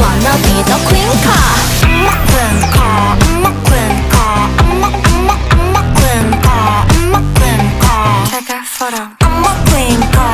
wanna be the queen car? I'm a queen car, I'm a queen car I'm a, I'm a, I'm a queen car, I'm a queen car. Check a photo. I'm a queen car.